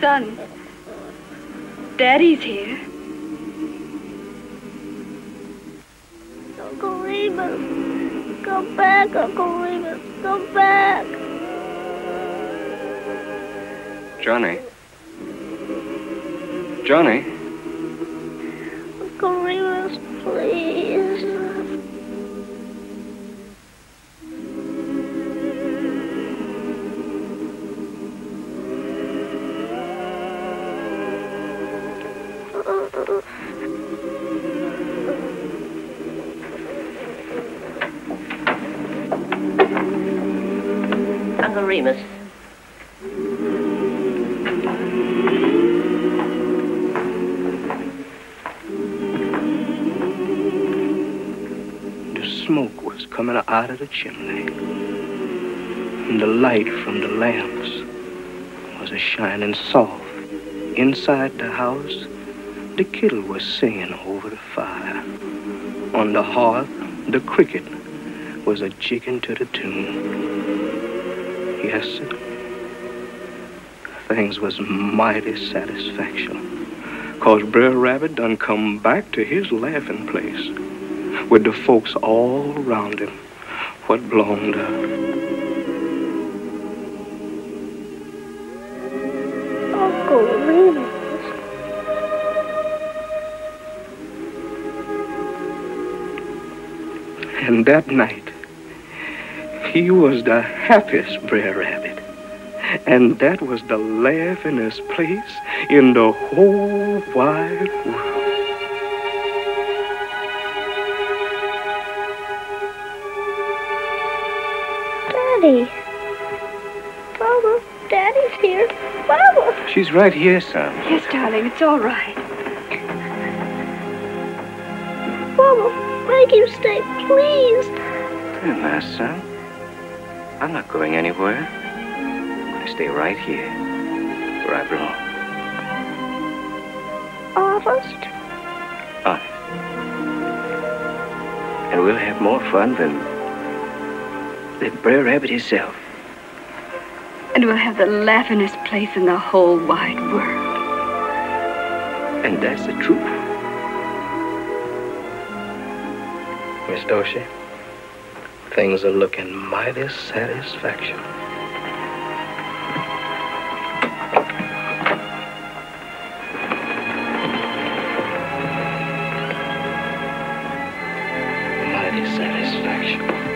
Son, Daddy's here. Uncle Remus, come back, Uncle Remus, come back. Johnny. Johnny. Uncle Remus. The smoke was coming out of the chimney. And the light from the lamps was a shining soft. Inside the house, the kettle was singing over the fire. On the hearth, the cricket was a jigging to the tune. Yes, sir. Things was mighty satisfaction. Cause Brer Rabbit done come back to his laughing place with the folks all around him what belonged to Uncle Remus. And that night, he was the happiest Brer Rabbit. And that was the laughingest place in the whole wide world. Daddy. Mama, Daddy's here. Mama. She's right here, son. Yes, darling, it's all right. Mama, make him stay, please. Now, son. I'm not going anywhere. I'm going to stay right here, where I belong. Honest? Honest. And we'll have more fun than than Brer Rabbit himself. And we'll have the laughingest place in the whole wide world. And that's the truth. Miss Doshy, things are looking mighty satisfaction. Mighty satisfaction.